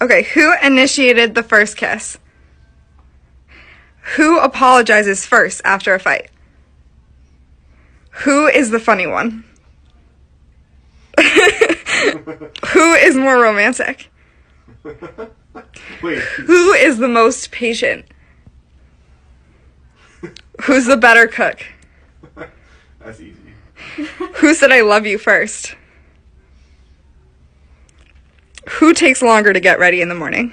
Okay, who initiated the first kiss? Who apologizes first after a fight? Who is the funny one? Who is more romantic? Wait. Who is the most patient? Who's the better cook? That's easy. Who said I love you first? Who takes longer to get ready in the morning?